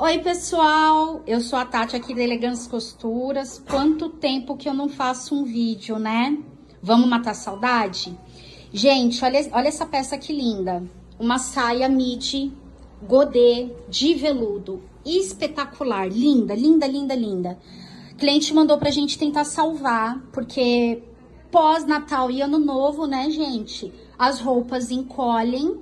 Oi, pessoal! Eu sou a Tati aqui da Elegância Costuras. Quanto tempo que eu não faço um vídeo, né? Vamos matar saudade? Gente, olha, olha essa peça que linda. Uma saia midi, godê, de veludo. Espetacular, linda, linda, linda, linda. Cliente mandou pra gente tentar salvar, porque pós-Natal e Ano Novo, né, gente? As roupas encolhem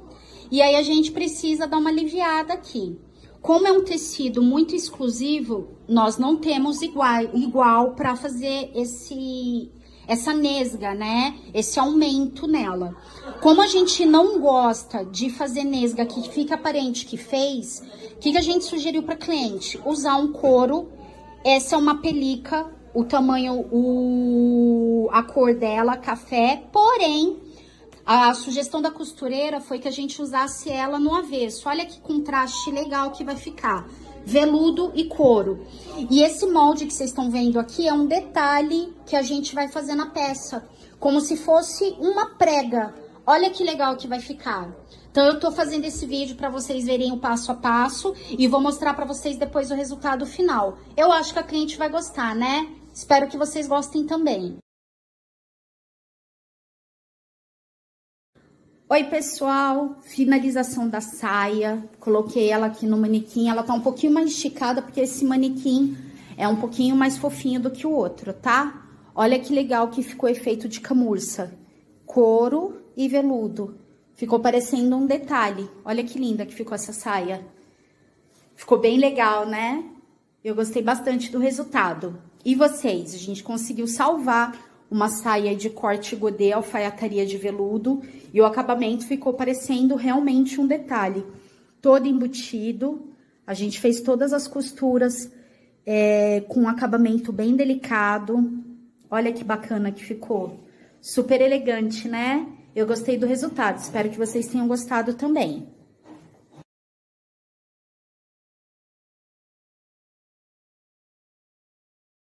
e aí a gente precisa dar uma aliviada aqui. Como é um tecido muito exclusivo, nós não temos igual, igual para fazer esse essa nesga, né? Esse aumento nela. Como a gente não gosta de fazer nesga que fica aparente que fez, o que, que a gente sugeriu para cliente? Usar um couro. Essa é uma pelica, o tamanho, o, a cor dela, café, porém a sugestão da costureira foi que a gente usasse ela no avesso. Olha que contraste legal que vai ficar. Veludo e couro. E esse molde que vocês estão vendo aqui é um detalhe que a gente vai fazer na peça. Como se fosse uma prega. Olha que legal que vai ficar. Então, eu tô fazendo esse vídeo para vocês verem o passo a passo e vou mostrar para vocês depois o resultado final. Eu acho que a cliente vai gostar, né? Espero que vocês gostem também. Oi, pessoal! Finalização da saia. Coloquei ela aqui no manequim. Ela tá um pouquinho mais esticada, porque esse manequim é um pouquinho mais fofinho do que o outro, tá? Olha que legal que ficou efeito de camurça. Couro e veludo. Ficou parecendo um detalhe. Olha que linda que ficou essa saia. Ficou bem legal, né? Eu gostei bastante do resultado. E vocês? A gente conseguiu salvar uma saia de corte godê, alfaiataria de veludo, e o acabamento ficou parecendo realmente um detalhe. Todo embutido, a gente fez todas as costuras é, com um acabamento bem delicado. Olha que bacana que ficou. Super elegante, né? Eu gostei do resultado, espero que vocês tenham gostado também.